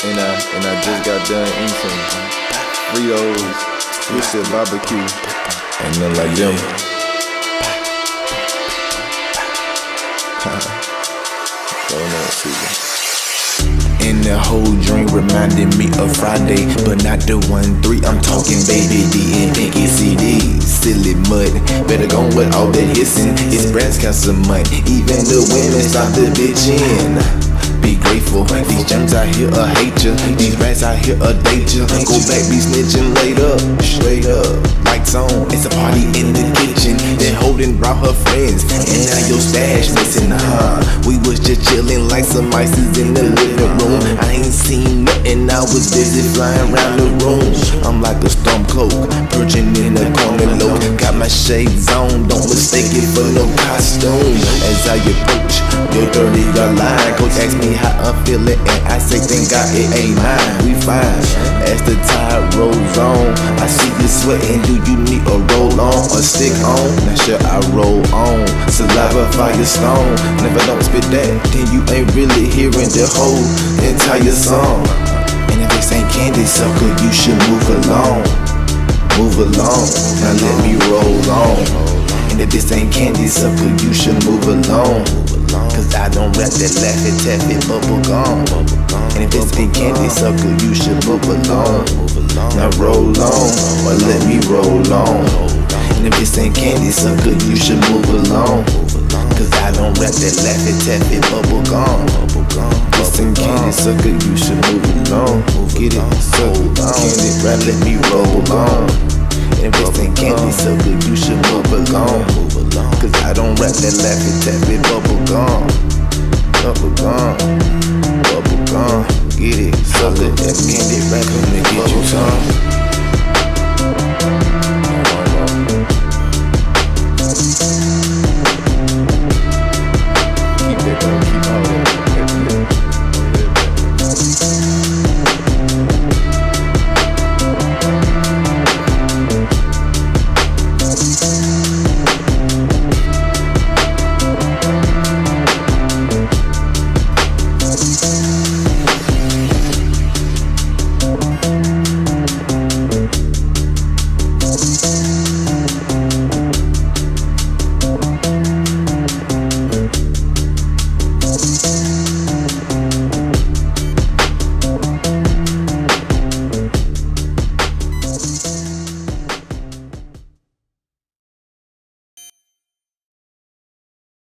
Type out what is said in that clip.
And I and I just got done eating some Fritos, twisted barbecue. Ain't nothing like them. And the whole dream reminded me of Friday, but not the one three. I'm talking baby D and Pinky CD. Silly mud, better go with all that hissing. It's breast cancer month, even the women stop the bitching grateful. These gems out here a hate ya. These rats out here a ya. Go back, be snitching later. Straight up, lights on. It's a party in the kitchen. Then holding brought her friends. And now your stash missing, huh? We was just chilling like some ices in the living room. I ain't seen nothing. I was busy flying around the room. I'm like a storm cloak, perching in the corner low. Got my shades on, don't mistake it for no costume. As I approach your 30 yard line, coach asked me how I'm feeling, and I say, thank God it ain't mine. We fine. As the tide rolls on, I see you sweating. Do you need a roll on or stick on? Now sure I roll on. Saliva, fire, stone. Never don't spit that, then you ain't really hearing the whole entire song. And if this ain't candy sucker, you should move along. Move along. Now let me roll on. And if this ain't candy sucker, you should move along. Cause I don't rap that laffy taffy bubble gum. And if this ain't candy sucker, you should move along. Now roll on, or let me roll on. And if this ain't candy sucker, you should move along. Cause I don't rap that laffy taffy bubble gum. This ain't candy sucker, you should move along. Get it? So candy rap, let me roll on. And if this ain't candy sucker, you should move along got that laffy taffy bubble gum. Bubble gum. Bubble gum. Get it, suck it, and bend it, wrap and get you some.